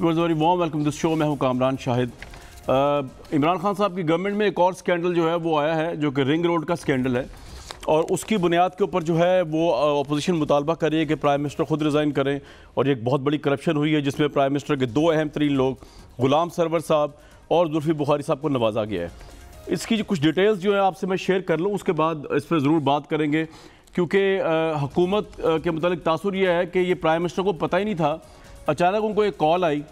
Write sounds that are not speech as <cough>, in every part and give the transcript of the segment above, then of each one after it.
Very warm welcome this show मैं हूँ कामरान शाहिद। इमरान खान साहब की गवर्नमेंट में एक और स्कैंडल जो है, वो आया है, जो कि रिंग रोड का स्कैंडल है। और उसकी बुनियाद के ऊपर जो है, वो अपोजिशन मुतालबा कर रही है कि प्राइम मिनिस्टर खुद रिज़ाइन करें। और एक बहुत बड़ी करप्शन हुई है, जिसमें प्राइम मिनिस्टर के दो अहम तरीन लोग, गुलाम सरवर साहब और जुल्फ़ी बुखारी साहब को नवाजा गया है। इसकी जो कुछ डिटेल्स जो है, आपसे मैं शेयर कर लूँ, उसके बाद इस पर ज़रूर बात करेंगे। क्योंकि हुकूमत के मतलब तासर यह है कि ये प्राइम मिनिस्टर को पता ही नहीं था अचानक उनको एक कॉल आई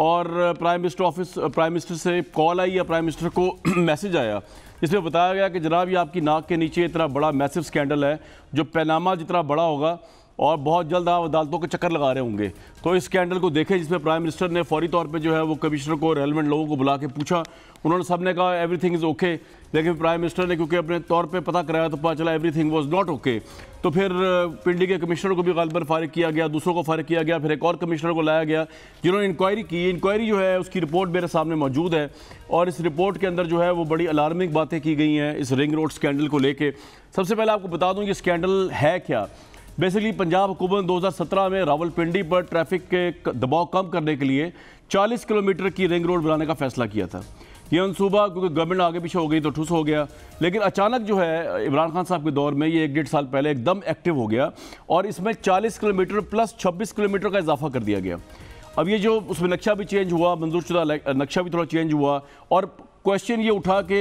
और prime minister office prime minister से कॉल आई या प्राइम मिनिस्टर को <clears throat> मैसेज आया इसमें बताया गया कि जनाब ये आपकी नाक के नीचे इतना बड़ा मैसिव स्कैंडल है, जो पैनामा जितना बड़ा होगा और बहुत जल्द आप अदालतों के चक्कर लगा रहे होंगे। तो इस स्कैंडल को देखें जिसमें प्राइम मिनिस्टर ने फौरी तौर पे जो है वो कमिश्नर को रेलिवेंट लोगों को बुला के पूछा। उन्होंने सबने कहा एवरीथिंग इज़ ओके लेकिन प्राइम मिनिस्टर ने क्योंकि अपने तौर पे पता कराया तो पता चला एवरीथिंग वाज नॉट ओके तो फिर पिंडी के कमिश्नर को भी गालबन फारिग किया गया, दूसरों को फारिग किया गया, फिर एक और कमिश्नर को लाया गया, जिन्होंने इंक्वायरी की। इंक्वायरी जो है, उसकी रिपोर्ट मेरे सामने मौजूद है और इस रिपोर्ट के अंदर जो है वो बड़ी अलार्मिंग बातें की गई हैं इस रिंग रोड स्कैंडल को लेकर सबसे पहले आपको बता दूँ, ये स्कैंडल है क्या? बेसिकली पंजाब हुकूमत 2017 में रावलपिंडी पर ट्रैफ़िक के दबाव कम करने के लिए 40 किलोमीटर की रिंग रोड बनाने का फैसला किया था। ये मनसूबा क्योंकि गवर्नमेंट आगे पीछे हो गई तो ठुस हो गया। लेकिन अचानक जो है, इमरान खान साहब के दौर में ये एक डेढ़ साल पहले एकदम एक्टिव हो गया और इसमें 40 किलोमीटर प्लस 26 किलोमीटर का इजाफा कर दिया गया। अब ये जो, उसमें नक्शा भी चेंज हुआ, मंजूर शुदा नक्शा भी थोड़ा चेंज हुआ और क्वेश्चन ये उठा कि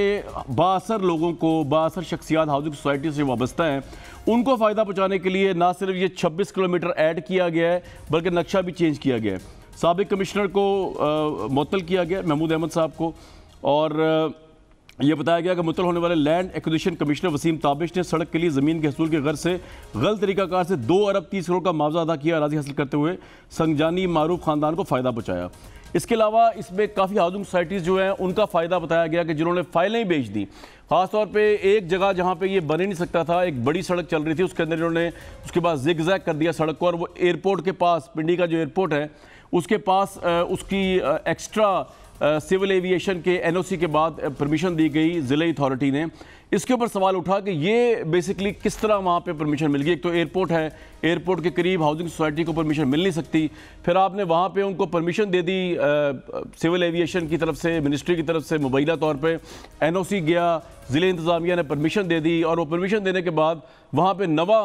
बासर लोगों को, बासर शख्सियात हाउसिंग सोसाइटी से वाबस्ता हैं। उनको फ़ायदा पहुँचाने के लिए ना सिर्फ़ ये 26 किलोमीटर ऐड किया गया है, बल्कि नक्शा भी चेंज किया गया है। सबक कमिश्नर को मुतल किया गया, महमूद अहमद साहब को। और यह बताया गया कि मुतल होने वाले land acquisition commissioner Waseem Tabish ने सड़क के लिए ज़मीन के हसूल के घर से गलत तरीकाकार से दो अरब तीस करोड़ का मुआवजा अदा किया, राज़ी हासिल करते हुए संगजानी मारूफ ख़ानदान को फ़ायदा पहुँचाया। इसके अलावा इसमें काफ़ी हाउसिंग सोसाइटीज़ जो हैं, उनका फ़ायदा बताया गया कि जिन्होंने फाइलें बेच दी। ख़ासतौर पर एक जगह जहाँ पर ये बन ही नहीं सकता था, एक बड़ी सड़क चल रही थी, उसके अंदर इन्होंने उसके बाद जिग जैक कर दिया सड़क को, और वो एयरपोर्ट के पास, पिंडी का जो एयरपोर्ट है, उसके पास उसकी एक्स्ट्रा सिविल एविएशन के एनओसी के बाद परमिशन दी गई ज़िले अथॉरिटी ने। इसके ऊपर सवाल उठा कि ये बेसिकली किस तरह वहाँ पे परमिशन मिल गई? एक तो एयरपोर्ट है एयरपोर्ट के करीब हाउसिंग सोसाइटी को परमिशन मिल नहीं सकती। फिर आपने वहाँ पे उनको परमिशन दे दी सिविल एविएशन की तरफ़ से मिनिस्ट्री की तरफ़ से मुबैना तौर पर एन गया ज़िले इंतज़ामिया ने परमिशन दे दी और वो परमिशन देने के बाद वहाँ पर नवा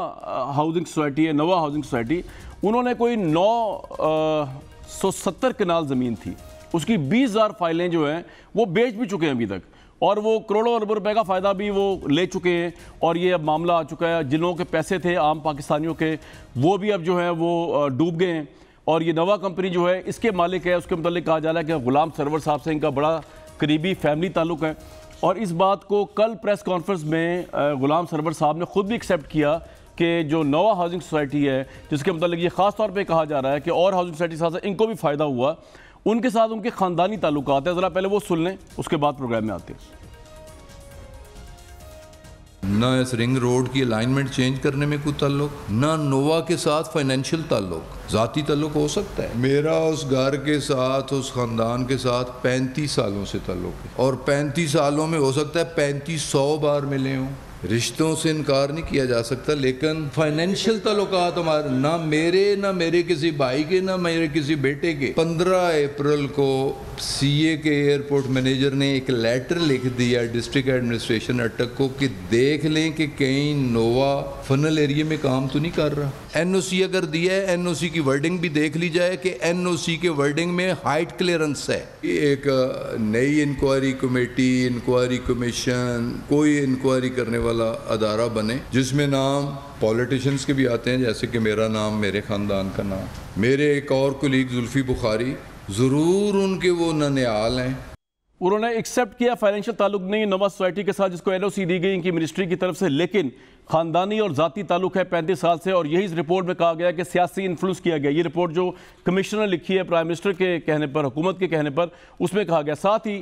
हाउसिंग सोसाइटी है, नवा हाउसिंग सोसाइटी उन्होंने कोई नौ सौ सत्तर कनाल ज़मीन थी। उसकी बीस हज़ार फाइलें जो हैं, वो बेच भी चुके हैं अभी तक। और वो करोड़ों अरबों रुपए का फ़ायदा भी वो ले चुके हैं। और ये अब मामला आ चुका है जिन लोगों के पैसे थे, आम पाकिस्तानियों के, वो भी अब जो है, वो डूब गए हैं। और ये नवा कंपनी जो है, इसके मालिक है, उसके मतलब कहा जा रहा है कि गुलाम सरवर साहब से इनका बड़ा करीबी फैमिली ताल्लुक है। और इस बात को कल प्रेस कॉन्फ्रेंस में गुलाम सरवर साहब ने खुद भी एक्सेप्ट किया कि जो नवा हाउसिंग सोसाइटी है, जिसके मतलब ये ख़ास तौर पे कहा जा रहा है कि और हाउसिंग सोसाइटी साथ इनको भी फ़ायदा हुआ, उनके साथ उनके ख़ानदानी ताल्लुक हैं, ज़रा पहले वो सुन लें, उसके बाद प्रोग्राम में आते हैं। ना इस रिंग रोड की अलाइनमेंट चेंज करने में कोई ताल्लुक, ना नोवा के साथ फाइनेंशियल ताल्लुक, ज़ाती ताल्लुक हो सकता है। मेरा उस घर के साथ, उस ख़ानदान के साथ पैंतीस सालों से ताल्लुक है। और पैंतीस सालों में हो सकता है पैंतीस सौ बार मिले हों। रिश्तों से इनकार नहीं किया जा सकता, लेकिन फाइनेंशियल तल्लुक हमारे, ना मेरे ना मेरे किसी भाई के, ना मेरे किसी बेटे के। पंद्रह अप्रैल को सीए के एयरपोर्ट मैनेजर ने एक लेटर लिख दिया डिस्ट्रिक्ट एडमिनिस्ट्रेशन अटक को कि देख लें कि कहीं नोवा फनल एरिया में काम तो नहीं कर रहा। एनओसी अगर दिया है एनओसी की वर्डिंग भी देख ली जाए कि एनओसी के वर्डिंग में हाइट क्लियरेंस है। एक नई इंक्वायरी कमेटी इंक्वायरी कमीशन कोई इंक्वायरी करने वाला अदारा बने, जिसमें नाम पॉलिटिशियंस के भी आते हैं, जैसे कि मेरा नाम, मेरे ख़ानदान का नाम। मेरे एक और कुलीग जुल्फ़ी बुखारी, ज़रूर उनके वो ननियाल हैं। उन्होंने एक्सेप्ट किया फाइनेंशियल ताल्लुक नहीं, नवा सोसाइटी के साथ जिसको एनओसी दी गई, इनकी मिनिस्ट्री की तरफ़ से, लेकिन खानदानी और ज़ाती ताल्लुक है पैंतीस साल से, और यही इस रिपोर्ट में कहा गया कि सियासी इन्फ्लुएंस किया गया। ये रिपोर्ट जो कमिश्नर लिखी है प्राइम मिनिस्टर के कहने पर, हुकूमत के कहने पर, उसमें कहा गया। साथ ही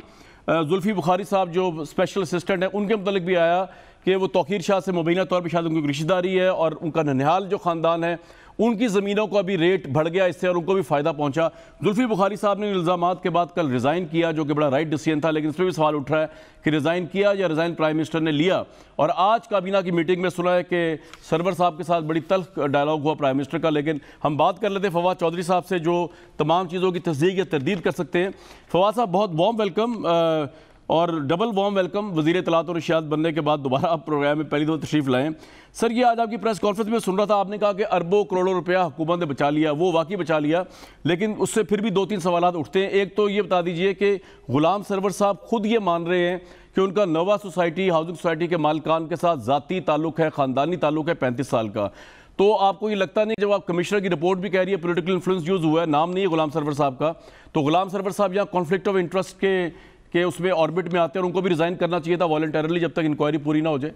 जुल्फ़ी बुखारी साहब जो स्पेशल असिस्टेंट हैं, उनके मतलब भी आया कि वो तोकीर शाह से मुबैना तौर पर शायद उनकी रिश्तेदारी है और उनका ननिहाल जो ख़ानदान है, उनकी ज़मीनों का भी रेट बढ़ गया इससे और उनको भी फ़ायदा पहुँचा। जुल्फी बुखारी साहब ने इल्ज़ाम के बाद कल रिज़ाइन किया, जो कि बड़ा राइट डिसीज़न था, लेकिन इस पर भी सवाल उठ रहा है कि रिज़ाइन किया या रिज़ाइन प्राइम मिनिस्टर ने लिया। और आज काबीना की मीटिंग में सुना है कि सरवर साहब के साथ बड़ी तल्ख डायलॉग हुआ प्राइम मिनिस्टर का, लेकिन हम बात कर लेते हैं फवाद चौधरी साहब से, जो तमाम चीज़ों की तस्दीक या तरदीद कर सकते हैं। फवाद साहब, बहुत वॉम वेलकम और डबल वॉम वेलकम वज़ीर तलात और इशियात बनने के बाद दोबारा आप प्रोग्राम में पहली दो तशरीफ़ लाएँ। सर, ये आज आपकी प्रेस कॉन्फ्रेंस में सुन रहा था, आपने कहा कि अरबों करोड़ों रुपया हुकूमत ने बचा लिया, वो वाकई बचा लिया, लेकिन उससे फिर भी दो तीन सवाल उठते हैं। एक तो ये बता दीजिए कि गुलाम सरवर साहब खुद ये मान रहे हैं कि उनका नवा सोसाइटी, हाउसिंग सोसाइटी के मालकान के साथ ज़ाती ताल्लुक है, ख़ानदानी ताल्लुक है पैंतीस साल का। तो आपको ये लगता नहीं, जब आप कमिश्नर की रिपोर्ट भी कह रही है पोलिटिकल इन्फ्लुएंस यूज़ हुआ है, नाम नहीं है गुलाम सरवर साहब का तो गुलाम सरवर साहब यहाँ कॉन्फ्लिक्ट ऑफ़ इंटरेस्ट के के उसमें ऑर्बिट में आते हैं और उनको भी रिजाइन करना चाहिए था वॉलेंटरली जब तक इंक्वायरी पूरी ना हो जाए।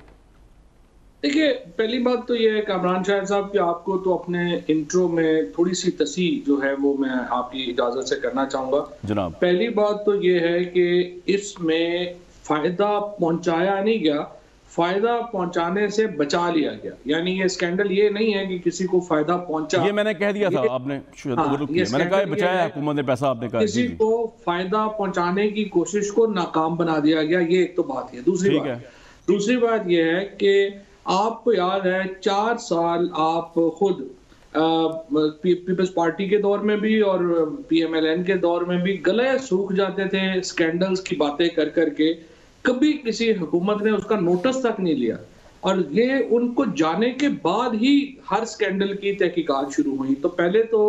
देखिए पहली बात तो ये है कामरान शाह साहब कि आपको तो अपने इंट्रो में थोड़ी सी तसी जो है वो मैं आपकी इजाज़त से करना चाहूँगा। जनाब। पहली बात तो ये है कि इसमें फ़ायदा पहुँचाया नहीं गया फ़ायदा पहुँचाने से बचा लिया गया। यानी ये स्कैंडल ये नहीं है कि किसी को फ़ायदा पहुँचा। ये मैंने कह दिया था आपने हाँ, मैंने कहा बचाया हुकूमत ने पैसा आपने कहा किसी को फ़ायदा पहुँचाने की कोशिश को नाकाम बना दिया गया ये एक तो बात है। दूसरी बात है। दूसरी बात यह है कि आपको याद है चार साल आप खुद पीपल्स पार्टी के दौर में भी और पीएमएलएन के दौर में भी गले सूख जाते थे स्कैंडल्स की बातें कर करके कभी किसी हुकूमत ने उसका नोटिस तक नहीं लिया। और ये उनको जाने के बाद ही हर स्कैंडल की तहकीकात शुरू हुई। तो पहले तो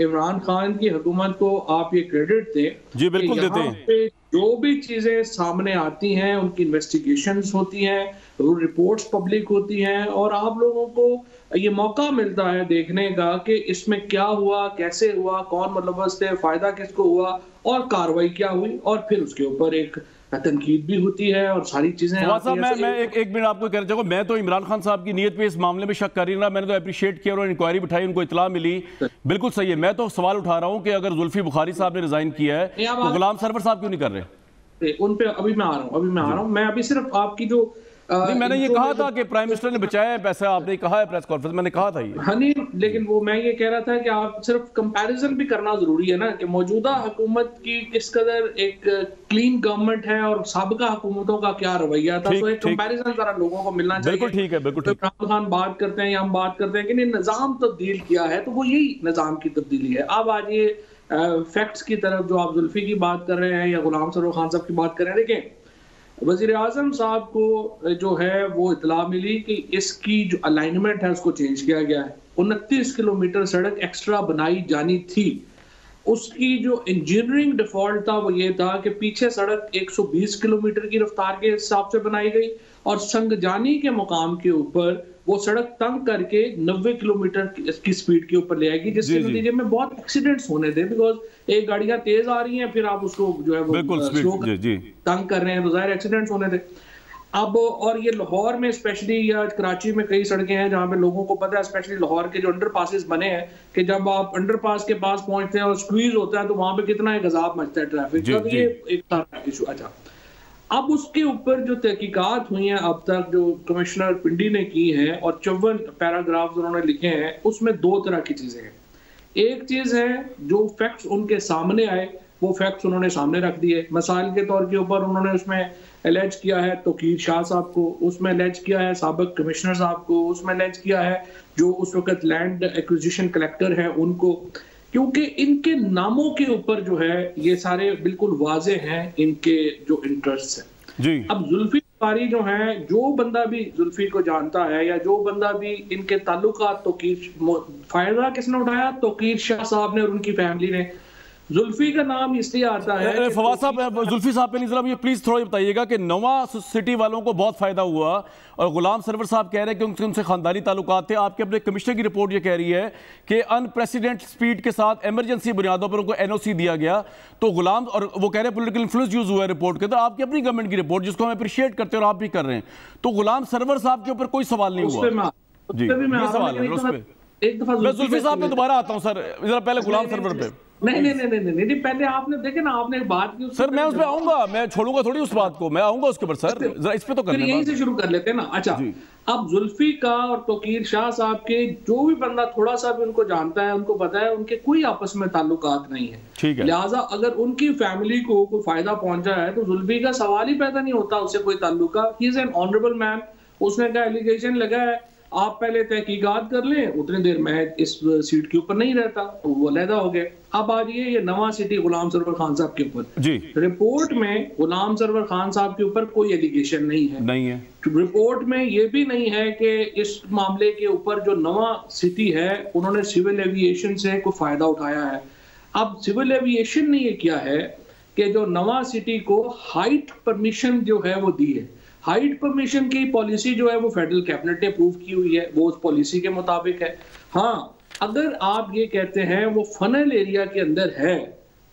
इमरान खान की हुकूमत को आप ये क्रेडिट दें जी बिल्कुल देते हैं। जो भी चीज़ें सामने आती हैं उनकी इन्वेस्टिगेशन होती हैं रिपोर्ट्स पब्लिक होती हैं और आप लोगों को ये मौका मिलता है देखने का कि इसमें क्या हुआ कैसे हुआ कौन मतलब फ़ायदा किसको हुआ और कार्रवाई क्या हुई और फिर उसके ऊपर एक तनकीद भी होती है और सारी चीज़ें मैं मैं एक एक मिनट आपको कहना चाहूँगा मैं तो इमरान खान साहब की नीयत पे इस मामले में शक कर रही ना मैंने तो अप्रिशिएट किया और इंक्वायरी बिठाई उनको इतला मिली। बिल्कुल सही है। मैं तो सवाल उठा रहा हूँ कि अगर जुल्फी बुखारी साहब ने रिजाइन किया है तो गुलाम सरवर साहब क्यों नहीं कर रहे? उन पे अभी मैं आ रहा हूँ अभी मैं आ रहा हूँ। मैं अभी सिर्फ़ आपकी जो नहीं मैंने ये कहा था कि प्राइम मिनिस्टर ने बचाया है पैसा आपने कहा है प्रेस कॉन्फ्रेंस मैंने कहा था ये। हाँ नहीं लेकिन वो मैं ये कह रहा था कि आप सिर्फ़ कंपैरिजन भी करना ज़रूरी है ना कि मौजूदा हुकूमत की किस कदर एक क्लीन गवर्नमेंट है और सबका हुकूमतों का क्या रवैया था तो एक कंपैरिजन जरा लोगों को मिलना चाहिए। बिल्कुल ठीक है बिल्कुल तो इमरान खान बात करते हैं या हम बात करते हैं कि नहीं निज़ाम तब्दील किया है तो वो यही निज़ाम की तब्दीली है। अब आज ये फैक्ट्स की तरफ़ जो आप जुल्फी की बात कर रहे हैं या गुलाम सरो खान साहब की बात कर रहे हैं देखें वज़ीर अजम साहब को जो है, वो इतला मिली कि इसकी जो अलाइनमेंट है, उसको चेंज किया गया है। उनतीस किलोमीटर सड़क एक्स्ट्रा बनाई जानी थी। उसकी जो इंजीनियरिंग डिफ़ॉल्ट था, वो ये था कि पीछे सड़क 120 किलोमीटर की रफ्तार के हिसाब से बनाई गई और संगजानी के मुकाम के ऊपर वो सड़क तंग करके 90 किलोमीटर की स्पीड के ऊपर ले आएगी जिसके नतीजे में बहुत एक्सीडेंट्स होने थे बिकॉज़ एक गाड़ियाँ तेज आ रही हैं फिर आप उसको जो है वो स्लो तंग कर रहे हैं तो ज़ाहिर एक्सीडेंट्स होने थे। अब और ये लाहौर में स्पेशली या कराची में कई सड़कें हैं जहाँ पे लोगों को पता है स्पेशली लाहौर के जो अंडर पासिस बने हैं कि जब आप अंडर पास के पास पहुँचते हैं और स्क्वीज होता है तो वहाँ पे कितना एक अजाब मचता है ट्रैफ़िक का तो ये एक इशू अच्छा। अब उसके ऊपर जो तहकीकात हुई हैं, अब तक जो कमिश्नर पिंडी ने की है और चौवन पैराग्राफ उन्होंने लिखे हैं, उसमें दो तरह की चीज़ें हैं। एक चीज़ है, जो फैक्ट्स उनके सामने आए, वो फैक्ट्स उन्होंने सामने रख दिए। मिसाल के तौर के ऊपर उन्होंने उसमें एलेज किया है, तोकीर शाह साहब को, उसमें एलेज किया है, सबक कमिश्नर साहब को, उसमें एलेज किया है, जो उस वक्त लैंड एक्विजिशन कलेक्टर है, उनको क्योंकि इनके नामों के ऊपर जो है ये सारे बिल्कुल वाजे हैं इनके जो इंटरेस्ट है। जी। अब जुल्फी पारी जो है जो बंदा भी जुल्फी को जानता है या जो बंदा भी इनके ताल्लुकात तो फ़ायदा किसने उठाया? तो शाह साहब ने और उनकी फैमिली ने। जुल्फी का नाम इसलिए आता है फवाद साहब जुल्फी साहब पे जरा प्लीज़ थोड़ा बताइएगा कि नवा सिटी वालों को बहुत फ़ायदा हुआ और गुलाम सरवर साहब कह रहे हैं कि उनसे उनसे खानदानी ताल्लुकात थे। आपके अपने कमिश्नर की रिपोर्ट ये कह रही है कि अनप्रेसिडेंट स्पीड के साथ एमरजेंसी बुनियादों पर उनको एनओसी दिया गया। तो गुलाम और वो कह रहे हैं पोलिटिकल इन्फ्लुएंस यूज़ हुआ है रिपोर्ट के तो आपकी अपनी गवर्नमेंट की रिपोर्ट जिसको हम अप्रिशिएट करते हैं और आप भी कर रहे हैं। तो गुलाम सरवर साहब के ऊपर कोई सवाल नहीं हुआ। जी। सवाल है उस पर एक दफ़ा मैं जुल्फी साहब पे दोबारा आता हूँ सर। जरा पहले गुलाम सरवर पे। नहीं नहीं नहीं नहीं नहीं नहीं पहले आपने देखे ना आपने एक बात की सर मैं उस पर आऊँगा मैं छोड़ूँगा थोड़ी उस बात को मैं आऊँगा उसके ऊपर सर जरा इस पे तो करने यहीं से शुरू कर लेते हैं ना अच्छा अब जुल्फी का और तोकीर शाह साहब के जो भी बंदा थोड़ा सा भी उनको जानता है उनको पता है उनके कोई आपस में ताल्लुकात नहीं है। ठीक है। लिहाजा अगर उनकी फैमिली को कोई फ़ायदा पहुँचा है तो जुल्फी का सवाल ही पैदा नहीं होता उससे कोई ताल्लुका। ही इज़ एन ऑनरेबल मैन उसने क्या एलिगेशन लगा है आप पहले तहकीकात कर लें उतनी देर मैं इस सीट के ऊपर नहीं रहता तो वो अलहदा हो गए अब आ जाइए ये नवा सिटी गुलाम सरवर खान साहब के ऊपर। रिपोर्ट में गुलाम सरवर खान साहब के ऊपर कोई एलिगेशन नहीं है। नहीं है। रिपोर्ट में ये भी नहीं है कि इस मामले के ऊपर जो नवा सिटी है उन्होंने सिविल एविएशन से कोई फ़ायदा उठाया है। अब सिविल एविएशन ने ये किया है कि जो नवा सिटी को हाइट परमिशन जो है वो दी है। हाइट परमिशन की पॉलिसी जो है वो फेडरल कैबिनेट ने अप्रूव की हुई है वो उस पॉलिसी के मुताबिक है हाँ अगर आप ये कहते हैं वो फनल एरिया के अंदर है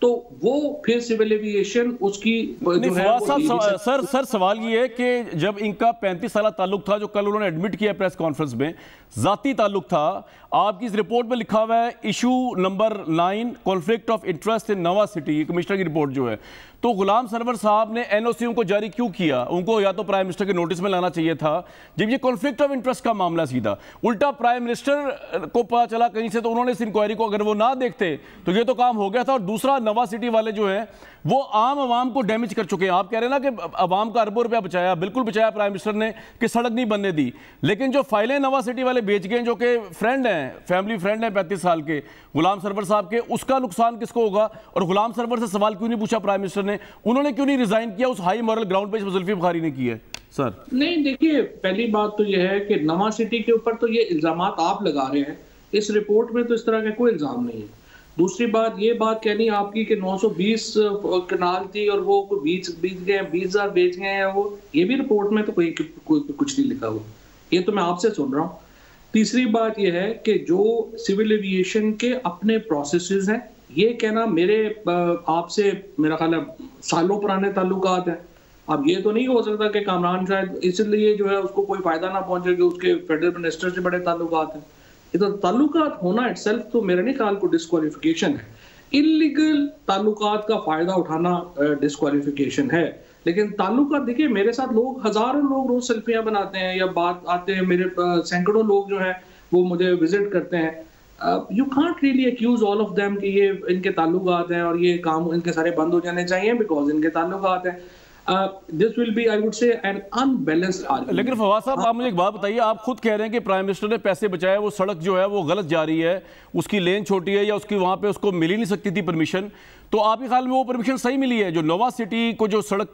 तो वो फिर सिविल एविएशन उसकी जो है सकती। सर सर सवाल ये है कि जब इनका 35 साल ताल्लुक था जो कल उन्होंने एडमिट किया प्रेस कॉन्फ्रेंस में जाती ताल्लुक था आपकी इस रिपोर्ट में लिखा हुआ है issue number nine conflict of interest in Nova City commissioner की रिपोर्ट जो है तो गुलाम सरवर साहब ने एनओसी उनको जारी क्यों किया? उनको या तो प्राइम मिनिस्टर के नोटिस में लाना चाहिए था, जब ये कॉन्फ्लिक्ट ऑफ़ इंटरेस्ट का मामला सीधा। उल्टा प्राइम मिनिस्टर को पता चला कहीं से तो उन्होंने इस इंक्वायरी को अगर वो ना देखते तो ये तो काम हो गया था। और दूसरा नवा सिटी वाले जो है, वो आम आवाम को डैमेज कर चुके हैं। आप कह रहे हैं ना कि आवाम का अरबों रुपया बचाया, बिल्कुल बचाया प्राइम मिनिस्टर ने कि सड़क नहीं बनने दी। लेकिन जो फाइलें नवा सिटी वाले बेच गए जो कि फ्रेंड हैं फैमिली फ्रेंड हैं पैंतीस साल के, गुलाम सरवर साहब के, उसका नुकसान किसको होगा? और गुलाम सरवर से सवाल क्यों नहीं पूछा प्राइम मिनिस्टर ने? उन्होंने क्यों नहीं रिजाइन किया? उस हाई मॉरल ग्राउंड पे जुल्फी बुखारी ने की है। सर नहीं देखिए पहली बात तो यह है कि नवा सिटी के ऊपर तो ये इल्ज़ाम आप लगा रहे हैं। इस रिपोर्ट में तो इस तरह का कोई इल्ज़ाम नहीं है। दूसरी बात ये बात कहनी आपकी कि 920 कनाल थी और वो बीच बीच गए बीस हज़ार बेच गए हैं वो। ये भी रिपोर्ट में तो कोई, कुछ नहीं लिखा हुआ। ये तो मैं आपसे सुन रहा हूँ। तीसरी बात यह है कि जो सिविल एविएशन के अपने प्रोसेसेस हैं ये कहना मेरे आपसे मेरा ख्याल है, सालों पुराने ताल्लुकात हैं। अब ये तो नहीं हो सकता कि कामरान शायद इसलिए जो है उसको कोई फ़ायदा ना पहुँचे कि उसके फेडरल मिनिस्टर से बड़े ताल्लुकात हैं। ये तो ताल्लुकात होना इटसेल्फ तो मेरे नहीं ख्याल को डिस्कालिफिकेशन है। इलीगल ताल्लुकात का फ़ायदा उठाना डिस्कालिफिकेशन है। लेकिन ताल्लुकात देखिए, मेरे साथ लोग हज़ारों लोग रोज सेल्फियाँ बनाते हैं या बात आते हैं। मेरे सैकड़ों लोग जो है, वो मुझे विज़िट करते हैं। You can't really accuse all of them कि ये इनके ताल्लुकात हैं और ये काम इनके सारे बंद हो जाने चाहिए बिकॉज़ इनके ताल्लुकात हैं। लेकिन फवाद साहब, आप मुझे एक बात बताइए, आप खुद कह रहे हैं कि प्राइम मिनिस्टर ने पैसे बचाए, वो सड़क जो है, वो गलत जा रही है, उसकी लेन छोटी है या उसकी वहाँ पे उसको मिल ही नहीं सकती थी परमिशन तो आपके ख्याल में वो परमिशन सही मिली है? जो नोवा सिटी को जो सड़क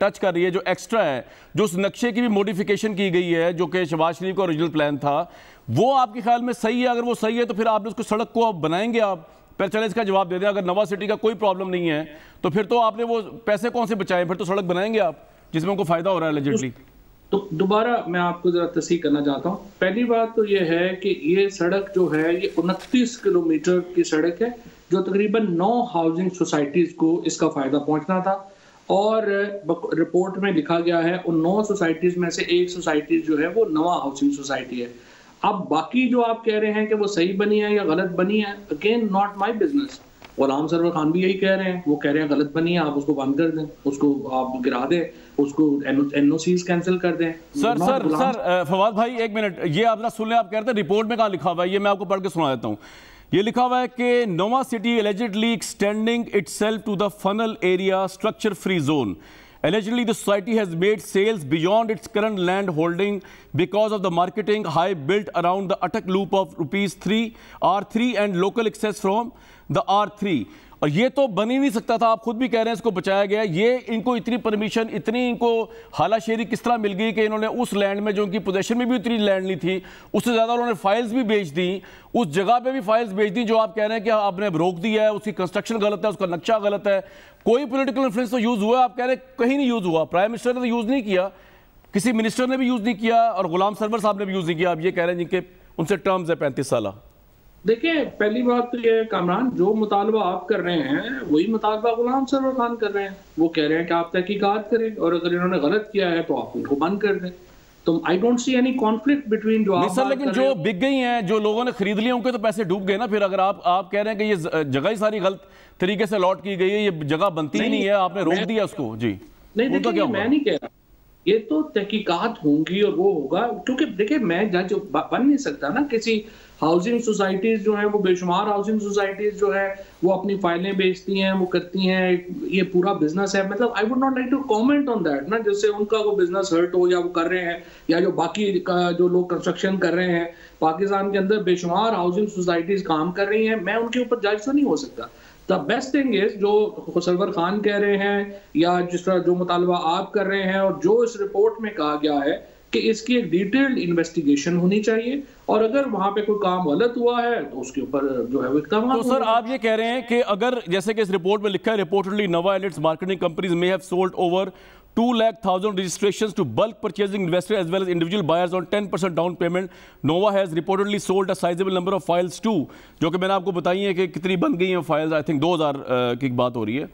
टच कर रही है, जो एक्स्ट्रा है, जो उस नक्शे की भी मॉडिफिकेशन की गई है, जो कि शबाज शरीफ का ओरिजिनल प्लान था वो आपके ख्याल में सही है? अगर वो सही है तो फिर आपने उसको सड़क को आप बनाएँगे आप। पर चले, इसका जवाब दे दें। अगर नवा सिटी का कोई प्रॉब्लम नहीं है तो फिर तो आपने वो पैसे कौन से बचाए? फिर तो सड़क बनाएँगे आप, जिसमें उनको फ़ायदा हो रहा है लेजिटली तो दोबारा मैं आपको जरा तस्ही करना चाहता हूँ। पहली बात तो ये है कि ये सड़क जो है, ये उनतीस किलोमीटर की सड़क है, जो तकरीबन नौ हाउसिंग सोसाइटीज को इसका फ़ायदा पहुँचना था। और रिपोर्ट में लिखा गया है, उन नौ सोसाइटीज में से एक सोसाइटी जो है, वो नवा हाउसिंग सोसाइटी है। अब बाकी जो आप कह रहे हैं कि वो सही बनी है या गलत बनी है again not my business Ghulam Sarwar Khan भी यही कह रहे हैं वो कह रहे हैं गलत बनी है आप उसको बंद कर दें उसको आप गिरा दें उसको एनओसीज कैंसिल कर दें। सर सर सर फवाद भाई एक मिनट ये आप ना सुन लें आप कह रहे थे रिपोर्ट में कहा लिखा हुआ है ये मैं आपको पढ़ के सुना देता हूँ। ये लिखा हुआ है कि Nova City allegedly extending itself to the funnel area structure free zone Allegedly, the society has made sales beyond its current land holding because of the marketing high built around the Atak loop of rupees 3 R3 and local access from the R3. और ये तो बन ही नहीं सकता था। आप खुद भी कह रहे हैं इसको बचाया गया ये इनको इतनी परमिशन इतनी इनको हालाशेरी किस तरह मिल गई कि इन्होंने उस लैंड में जो उनकी पोजेशन में भी उतनी लैंड ली थी, उससे ज़्यादा उन्होंने फाइल्स भी बेच दी, उस जगह पे भी फाइल्स बेच दी जो आप कह रहे हैं कि आपने रोक दिया है, उसकी कंस्ट्रक्शन गलत है, उसका नक्शा गलत है। कोई पोलिटिकल इन्फ्लुएंस तो यूज़ हुआ आप कह रहे हैं कहीं नहीं यूज़ हुआ। प्राइम मिनिस्टर ने तो यूज़ नहीं किया, किसी मिनिस्टर ने भी यूज़ नहीं किया और गुलाम सरवर साहब ने भी यूज़ नहीं किया। आप ये कह रहे हैं जिनके, उनसे टर्म्स है पैंतीस साल। देखिए पहली बात तो ये है कामरान जो मुतालबा आप कर रहे हैं वही मुतालबा गुलाम सरवर खान कर रहे हैं। वो कह रहे हैं कि आप तहकीकात करें और अगर इन्होंने गलत किया है तो आप उनको बंद कर दें। तो I don't see any conflict between जो आप सर लेकिन जो बिक गई हैं जो लोगों ने खरीद लिए उनके तो पैसे डूब गए ना। फिर अगर आप आप कह रहे हैं कि ये जगह ही सारी गलत तरीके से लॉट की गई है ये जगह बनती ही नहीं, है आपने रोक दिया उसको। जी। नहीं देखिए मैं नहीं कह रहा। ये तो तहकीकात होंगी और वो होगा। क्योंकि देखिए, मैं जज बन नहीं सकता ना किसी हाउसिंग सोसाइटीज जो है, वो बेशुमार हाउसिंग सोसाइटीज जो है, वो अपनी फाइलें बेचती हैं, वो करती हैं, ये पूरा बिज़नेस है। मतलब I would not like to comment on that ना जैसे उनका वो बिज़नेस हर्ट हो या वो कर रहे हैं, या जो बाकी जो लोग कंस्ट्रक्शन कर रहे हैं, पाकिस्तान के अंदर बेशुमार हाउसिंग सोसाइटीज काम कर रही हैं। मैं उनके ऊपर जज तो नहीं हो सकता। द बेस्ट थिंग इज़ जो सलवर खान कह रहे हैं या जिस तरह जो मुतालबा आप कर रहे हैं और जो इस रिपोर्ट में कहा गया है कि इसकी एक डिटेल्ड इन्वेस्टिगेशन होनी चाहिए। और अगर वहाँ पे कोई काम गलत हुआ है तो उसके ऊपर जो है वो इकदाम तो सर आप ये कह रहे हैं कि अगर जैसे कि इस रिपोर्ट में लिखा है reportedly Nova elites marketing companies may have sold over two lakh thousand registration to bulk purchasing investor as well as individual buyers on ten percent down payment Nova has reportedly sold a sizeable number of files to जो कि मैंने आपको बताई है कि कितनी बन गई हैं फाइल्स आई थिंक दो हज़ार की बात हो रही है.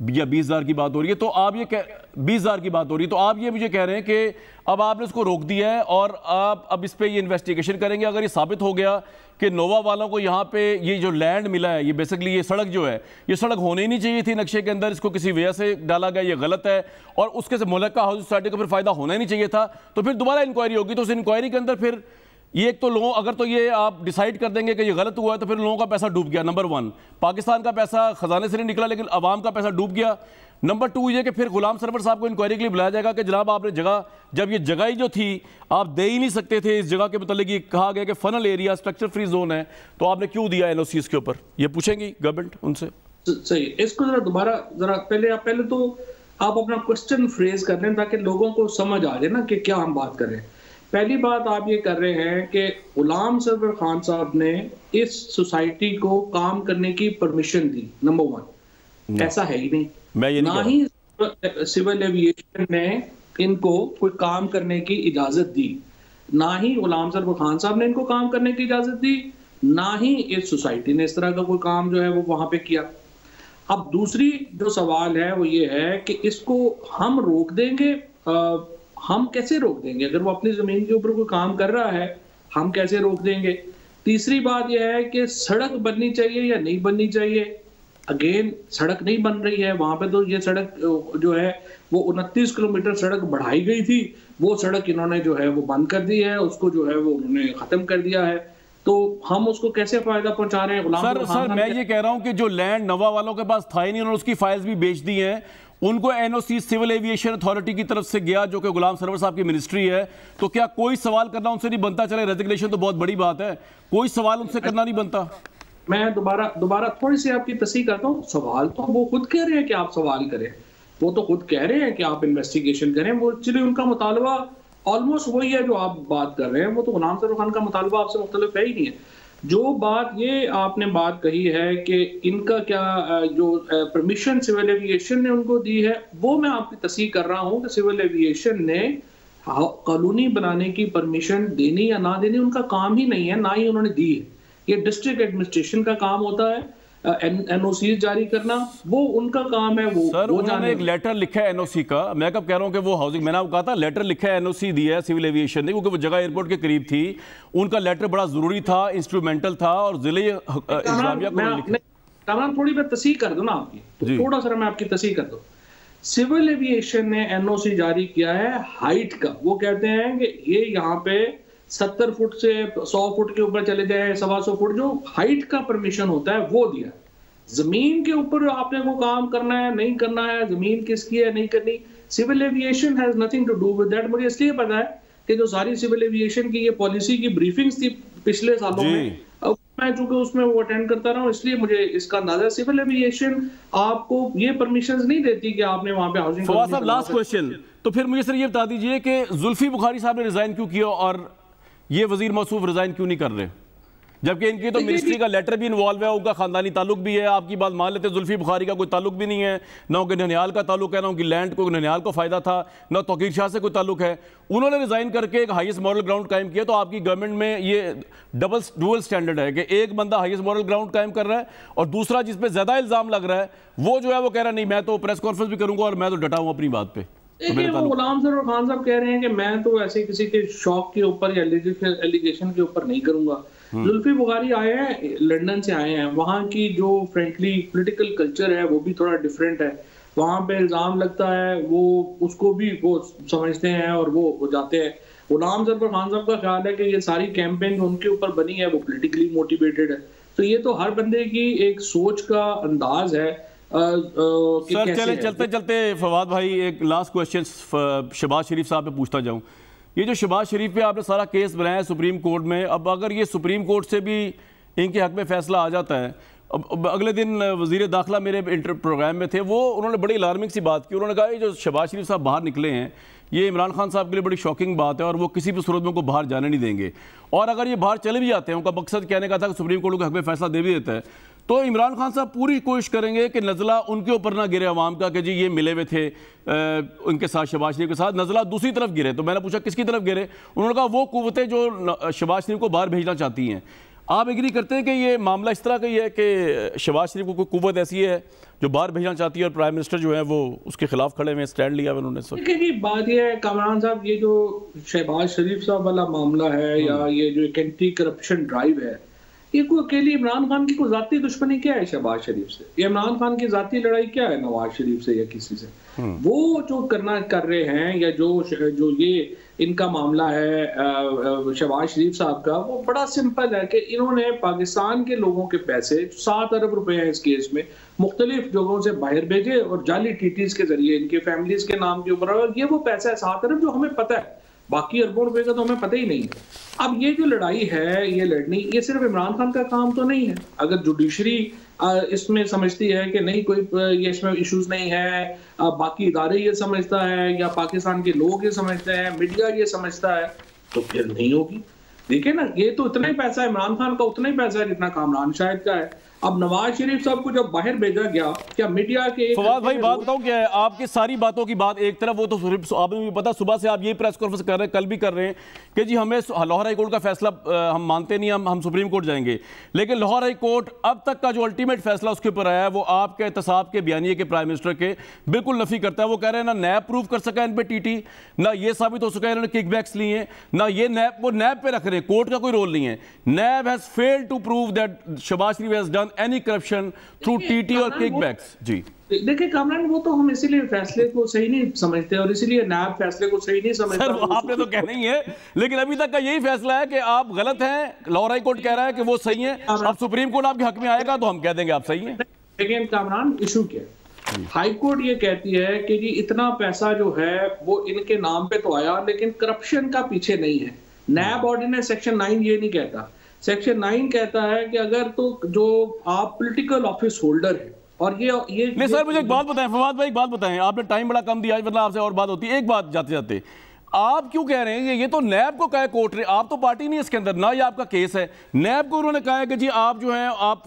या बीस हज़ार की बात हो रही है तो आप ये बीस हज़ार की बात हो रही है तो आप ये मुझे कह रहे हैं कि अब आपने उसको रोक दिया है और आप अब इस पर ये इन्वेस्टिगेशन करेंगे। अगर ये साबित हो गया कि नोवा वालों को यहाँ पे ये जो लैंड मिला है, ये बेसिकली ये सड़क जो है, ये सड़क होनी ही नहीं चाहिए थी नक्शे के अंदर, इसको किसी वजह से डाला गया, ये गलत है और उसके से मुल्क हाउस सोसाइटी को फिर फ़ायदा होना ही नहीं चाहिए था तो फिर दोबारा इंक्वायरी होगी तो उस इंक्वायरी के अंदर फिर ये एक तो लोगों अगर तो ये आप डिसाइड कर देंगे कि ये गलत हुआ है तो फिर लोगों का पैसा डूब गया नंबर वन पाकिस्तान का पैसा खजाने से नहीं निकला, लेकिन अवाम का पैसा डूब गया. नंबर टू ये कि फिर गुलाम सरवर साहब को इंक्वायरी के लिए बुलाया जाएगा कि जनाब आपने जगह जब ये जगह ही जो थी, आप दे ही नहीं सकते थे इस जगह के मतलब ये कहा गया कि funnel area structure free zone है तो आपने क्यों दिया एन के ऊपर? ये पूछेंगी गवर्नमेंट उनसे। सही। इसको जरा दोबारा जरा पहले आप पहले तो आप अपना क्वेश्चन फ्रेज कर लें ताकि लोगों को समझ आ जाए ना कि क्या हम बात कर पहली बात आप ये कर रहे हैं कि गुलाम सरवर खान साहब ने इस सोसाइटी को काम करने की परमिशन दी नंबर वन ऐसा है ही नहीं। मैं ये ना कह ही सिविल एविएशन ने इनको कोई काम करने की इजाज़त दी। ना ही गुलाम सरवर खान साहब ने इनको काम करने की इजाज़त दी ना ही इस सोसाइटी ने इस तरह का कोई काम जो है वो वहाँ पे किया। अब दूसरी जो सवाल है वो ये है कि इसको हम रोक देंगे? आ, हम कैसे रोक देंगे? अगर वो अपनी ज़मीन के ऊपर कोई काम कर रहा है हम कैसे रोक देंगे? तीसरी बात यह है कि सड़क बननी चाहिए या नहीं बननी चाहिए? अगेन सड़क नहीं बन रही है। वहाँ पे तो ये सड़क जो है वो उनतीस किलोमीटर सड़क बढ़ाई गई थी। वो सड़क इन्होंने जो है वो बंद कर दी है। उसको जो है वो उन्होंने खत्म कर दिया है। तो हम उसको कैसे फ़ायदा पहुँचा रहे हैं? गुलाम सर सर मैं ये कह रहा हूँ कि जो लैंड नवा वालों के पास था ही नहीं उन्होंने उसकी फाइल्स भी बेच दी हैं। उनको एनओसी सिविल एविएशन अथॉरिटी की तरफ़ से गया, जो कि गुलाम सरवर साहब की मिनिस्ट्री है। तो क्या कोई सवाल करना उनसे नहीं बनता? चले रेजिग्नेशन तो बहुत बड़ी बात है। कोई सवाल उनसे करना नहीं बनता। मैं दोबारा दोबारा थोड़ी सी आपकी तस्वीर करता हूँ। सवाल तो वो खुद कह रहे हैं कि आप सवाल करें। वो तो खुद कह रहे हैं कि आप इन्वेस्टिगेशन करें। वो एक्चुअली उनका मुतालबा ऑलमोस्ट वही है जो आप बात कर रहे हैं। वो तो गुलाम सर खान का मुतालबा आपसे मुख्तलिफ़ है ही नहीं है। जो बात ये आपने बात कही है कि इनका क्या जो परमिशन सिविल एविएशन ने उनको दी है, वो मैं आपकी तस्वीर कर रहा हूँ कि सिविल एविएशन ने कॉलोनी बनाने की परमिशन देनी या ना देनी उनका काम ही नहीं है, ना ही उन्होंने दी है। ये डिस्ट्रिक्ट एडमिनिस्ट्रेशन का काम होता है एनओसी जारी करना वो उनका काम है वो सर वो उन्होंने एक लेटर लिखा है एनओसी का। मैं कब कह रहा हूँ कि वो हाउसिंग मैंने आपको कहा था लेटर लिखा है एनओसी दिया है सिविल एविएशन ने क्योंकि वो जगह एयरपोर्ट के करीब थी। उनका लेटर बड़ा ज़रूरी था इंस्ट्रूमेंटल था और ज़िले को कामरान थोड़ी मैं तस्वीर कर दूँ ना आपकी? थोड़ा सा मैं आपकी तस्वीर कर दूँ। सिविल एविएशन ने एनओसी जारी किया है हाइट का। वो कहते हैं कि ये यहाँ पे सत्तर फुट से सौ फुट के ऊपर चले जाए सवा सौ फुट जो हाइट का परमिशन होता है वो दिया। ज़मीन के ऊपर आपने को काम करना है नहीं करना है ज़मीन किसकी है नहीं करनी civil aviation has nothing to do with that मुझे इसलिए पता है कि जो सारी सिविल एविएशन की ये पॉलिसी की ब्रीफिंग्स थी पिछले सालों में। अब मैं चूँकि उसमें वो अटेंड करता रहा हूँ इसलिए मुझे इसका अंदाज़ा सिविल एविएशन आपको ये परमिशन नहीं देती कि आपने वहाँ पे हाउसिंग लास्ट क्वेश्चन तो फिर मुझे सर ये बता दीजिए कि जुल्फी बुखारी साहब ने रिजाइन क्यों किया और ये वज़ीर मौसूफ रिजाइन क्यों नहीं कर रहे? जबकि इनकी तो मिनिस्ट्री का लेटर भी इन्वॉल्व है उनका खानदानी ताल्लुक भी है आपकी बात मान लेते जुल्फी बुखारी का कोई ताल्लुक भी नहीं है ना उनके ननियाल का ताल्लुक है ना उनकी लैंड को ननियाल को फ़ायदा था ना तोकीर शाह से कोई ताल्लुक है। उन्होंने रिजाइन करके एक हाईएस्ट मॉरल ग्राउंड कायम किया तो आपकी गवर्नमेंट में ये डबल डुअल स्टैंडर्ड है कि एक बंदा हाईएस्ट मॉरल ग्राउंड कायम कर रहा है और दूसरा जिस पे ज़्यादा इल्ज़ाम लग रहा है वो जो है वो कह रहा नहीं मैं तो प्रेस कॉन्फ्रेंस भी करूँगा और मैं तो डटा हूँ अपनी बात पे। देखिए वो गुलाम सर और खान साहब कह रहे हैं कि मैं तो ऐसे किसी के शौक के ऊपर या एलिगेशन के ऊपर नहीं करूँगा। हम्म। जुल्फी बुखारी आए हैं लंदन से आए हैं। वहाँ की जो फ्रेंकली पॉलिटिकल कल्चर है वो भी थोड़ा डिफरेंट है। वहाँ पे इल्ज़ाम लगता है वो उसको भी वो समझते हैं और वो, वो जाते हैं। गुलाम सर पर खान साहब का ख्याल है कि ये सारी कैंपेन उनके ऊपर बनी है वो पोलिटिकली मोटिवेटेड है। तो ये तो हर बंदे की एक सोच का अंदाज है। सर चले चलते चलते फवाद भाई एक लास्ट क्वेश्चन शबाज शरीफ साहब पे पूछता जाऊँ। ये जो शबाज शरीफ पे आपने सारा केस बनाया है सुप्रीम कोर्ट में अब अगर ये सुप्रीम कोर्ट से भी इनके हक में फैसला आ जाता है अब अगले दिन वज़ीर दाखिला मेरे इंटर प्रोग्राम में थे वो उन्होंने बड़ी अलार्मिंग सी बात की। उन्होंने कहा ये जो शबाज शरीफ साहब बाहर निकले हैं ये इमरान खान साहब के लिए बड़ी शॉकिंग बात है और वो किसी भी सूरत में उनको बाहर जाने नहीं देंगे। और अगर ये बाहर चले भी जाते हैं उनका मकसद कहने का था कि सुप्रीम कोर्ट को हक में फैसला दे भी देता है तो इमरान खान साहब पूरी कोशिश करेंगे कि नज़ला उनके ऊपर ना गिरे अवाम का कि जी ये मिले हुए थे आ, उनके साथ शबाज शरीफ के साथ नज़ला दूसरी तरफ़ गिरे। तो मैंने पूछा किसकी तरफ़ गिरे? उन्होंने कहा वो कुतें जो शबाज शरीफ को बाहर भेजना चाहती हैं। आप एग्री करते हैं कि ये मामला इस तरह का ही है कि शबाज शरीफ को कोई कुत ऐसी है जो बाहर भेजना चाहती है और प्राइम मिनिस्टर जो है वो उसके खिलाफ खड़े हुए स्टैंड लिया है उन्होंने देखिए बात यह है कमरान साहब ये जो शहबाज शरीफ साहब वाला मामला है या हम्म। ये जो एक एंटी करप्शन ड्राइव है ये कोई अकेली इमरान खान की कोई जाती दुश्मनी क्या है शहबाज शरीफ से? ये इमरान खान की जाती लड़ाई क्या है नवाज़ शरीफ से या किसी से? हम्म। वो जो करना कर रहे हैं या जो जो ये इनका मामला है शहबाज शरीफ साहब का वो बड़ा सिंपल है कि इन्होंने पाकिस्तान के लोगों के पैसे सात अरब रुपए हैं इस केस में मुख्तलिफ़ जगहों से बाहर भेजे और जाली टीटीज के ज़रिए इनके फैमिलीज़ के नाम के ऊपर ये वो पैसा है सात अरब जो हमें पता है। बाकी अरबों रुपए का तो हमें पता ही नहीं अब ये जो लड़ाई है, ये लड़नी, ये सिर्फ़ इमरान खान का काम तो नहीं है। अगर जुडिशरी इसमें समझती है कि नहीं, कोई ये इसमें इश्यूज़ नहीं है बाकी इदारे ये समझता है, या पाकिस्तान के लोग ये समझते हैं मीडिया ये समझता है तो फिर नहीं होगी। देखिए ना, ये तो इतना ही पैसा है, इमरान खान का उतना ही पैसा है जितना कामरान शायद का है। अब नवाज़ शरीफ साहब को जब बाहर भेजा गया क्या मीडिया के फवाद भाई बात बताऊँ क्या है? आपकी सारी बातों की बात एक तरफ़ वो तो आपने भी पता सुबह से आप ये प्रेस कॉन्फ्रेंस कर रहे हैं कल भी कर रहे हैं कि जी हमें लाहौर हाई कोर्ट का फैसला हम मानते नहीं हम हम सुप्रीम कोर्ट जाएँगे। लेकिन लाहौर हाई कोर्ट अब तक का जो अल्टीमेट फैसला उसके ऊपर आया है वो आपके एहतसाब के बयानिए के प्राइम मिनिस्टर के बिल्कुल नफी करता है। वो कह रहे हैं ना नैब प्रूव कर सका इन पर टी ना ये साबित हो सका इन्होंने किक बैक्स लिए ना ये नैब वो नैब पे रख रहे हैं कोर्ट का कोई रोल नहीं है। NAB has failed to prove that Shahbaz Sharif has done any corruption through TT और किकबैक्स जी। देखिए कामरान वो तो हम इसीलिए फैसले को सही नहीं समझते और इसीलिए नैब फैसले को सही नहीं समझते। सर आपने तो कहना ही है लेकिन अभी तक का यही फैसला है कि आप गलत हैं लॉ हाई कोर्ट कह रहा है कि वो सही है। अब सुप्रीम कोर्ट आपके हक में आएगा तो हम कह देंगे आप सही हैं। लेकिन कामरान इशू क्या हाई कोर्ट ये कहती है कि जी इतना पैसा जो है वो इनके नाम पे तो आया लेकिन करप्शन का पीछे नहीं है। नैब ऑर्डिनेंस सेक्शन नाइन ये नहीं कहता। सेक्शन नाइन कहता है कि अगर तो जो आप पॉलिटिकल ऑफ़िस होल्डर है और ये ये नहीं सर मुझे एक बात बताएँ फवाद भाई एक बात बताएँ। आपने टाइम बड़ा कम दिया मतलब आपसे और बात होती है एक बात जाते जाते। आप क्यों कह रहे हैं ये तो नैब को कहे कोर्ट ने आप तो पार्टी नहीं इसके अंदर ना ये आपका केस है। नैब को उन्होंने कहा है कि जी आप जो हैं आप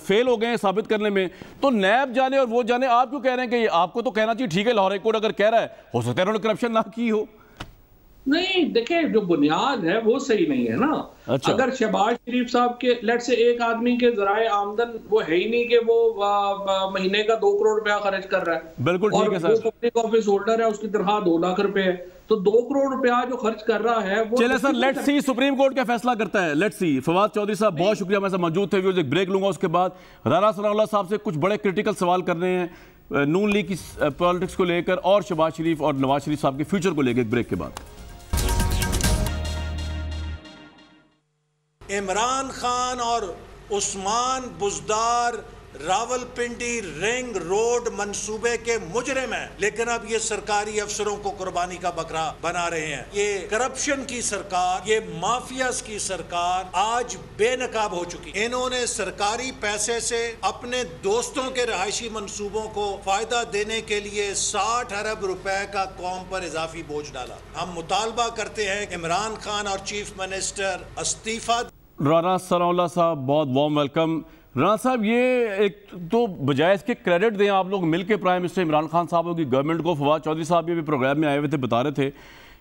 फेल हो गए हैं साबित करने में। तो नैब जाने और वो जाने आप क्यों कह रहे हैं कि आपको तो कहना चाहिए ठीक है लाहौर कोर्ट अगर कह रहा है हो सकता है उन्होंने करप्शन ना की हो। नहीं देखे जो बुनियाद है वो सही नहीं है ना। अच्छा। अगर शहबाज शरीफ साहब के लेट से एक आदमी के जराए आमदन वो है ही नहीं कि वो आ, आ, महीने का दो करोड़ रुपया खर्च कर रहा है। बिल्कुल ठीक है सर। पब्लिक ऑफ़िस होल्डर है उसकी तनख्वाह दो लाख रुपए है। तो दो करोड़ रुपया जो खर्च कर रहा है वो चले sir let's see Supreme Court क्या फैसला करता है? लेट्स सी फवाद चौधरी साहब बहुत शुक्रिया मैं मौजूद थे एक ब्रेक लूँगा उसके बाद। राना सनाउल्ला साहब से कुछ बड़े क्रिटिकल सवाल कर रहे हैं नून लीग की पॉलिटिक्स को लेकर और शहबाज शरीफ और नवाज़ शरीफ साहब के फ्यूचर को लेकर ब्रेक के बाद। इमरान खान और उस्मान बुजदार रावलपिंडी रिंग रोड मंसूबे के मुजरिम हैं। लेकिन अब ये सरकारी अफसरों को कुर्बानी का बकरा बना रहे हैं। ये करप्शन की सरकार, ये माफियाज की सरकार आज बेनकाब हो चुकी इन्होंने सरकारी पैसे से अपने दोस्तों के रहायशी मंसूबों को फ़ायदा देने के लिए साठ अरब रुपए का कौम पर इजाफी बोझ डाला। हम मुतालबा करते हैं इमरान खान और चीफ मिनिस्टर इस्तीफा राना सनाउल्ला साहब, बहुत वार्म वेलकम राना साहब, ये एक तो बजाय इसके क्रेडिट दें आप लोग मिल के प्राइम मिनिस्टर इमरान खान साहब की गवर्नमेंट को, फवाद चौधरी साहब भी प्रोग्राम में आए हुए थे, बता रहे थे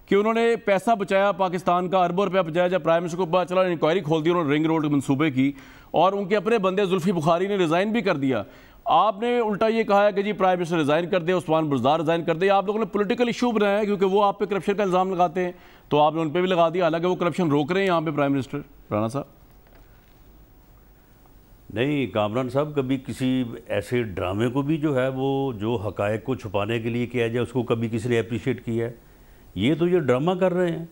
कि उन्होंने पैसा बचाया पाकिस्तान का, अरबों रुपया बचाया जब प्राइम मिनिस्टर को पता चला इंक्वायरी खोल दी उन्होंने रिंग रोड मनसूबे की और उनके अपने बंदे जुल्फी बुखारी ने रिज़ाइन भी कर दिया। आपने उल्टा ये कहा है कि जी प्राइम मिनिस्टर रिजाइन कर दे, उस्मान बुजदार रिजाइन कर दे। आप लोगों ने पॉलिटिकल इशू बनाया है, क्योंकि वो आप पे करप्शन का इल्ज़ाम लगाते हैं। तो आपने उन पर भी लगा दिया, हालाँकि वो करप्शन रोक रहे हैं यहाँ पे प्राइम मिनिस्टर राना साहब? नहीं कामरान साहब कभी किसी ऐसे ड्रामे को भी जो है वो जो हकायक को छुपाने के लिए किया जाए उसको कभी किसी ने अप्रिशिएट किया है? ये तो ये ड्रामा कर रहे हैं।